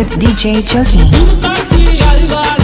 with DJ Choki.